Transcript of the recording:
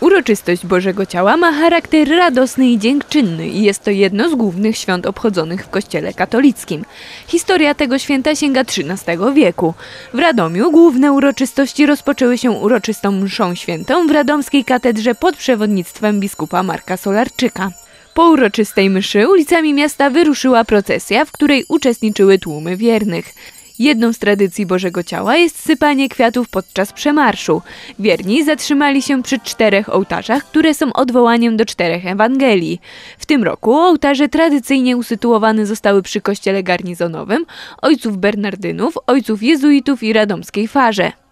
Uroczystość Bożego Ciała ma charakter radosny i dziękczynny i jest to jedno z głównych świąt obchodzonych w Kościele katolickim. Historia tego święta sięga XIII wieku. W Radomiu główne uroczystości rozpoczęły się uroczystą mszą świętą w radomskiej katedrze pod przewodnictwem biskupa Marka Solarczyka. Po uroczystej mszy ulicami miasta wyruszyła procesja, w której uczestniczyły tłumy wiernych. Jedną z tradycji Bożego Ciała jest sypanie kwiatów podczas przemarszu. Wierni zatrzymali się przy czterech ołtarzach, które są odwołaniem do czterech Ewangelii. W tym roku ołtarze tradycyjnie usytuowane zostały przy kościele garnizonowym, ojców Bernardynów, ojców jezuitów i radomskiej farze.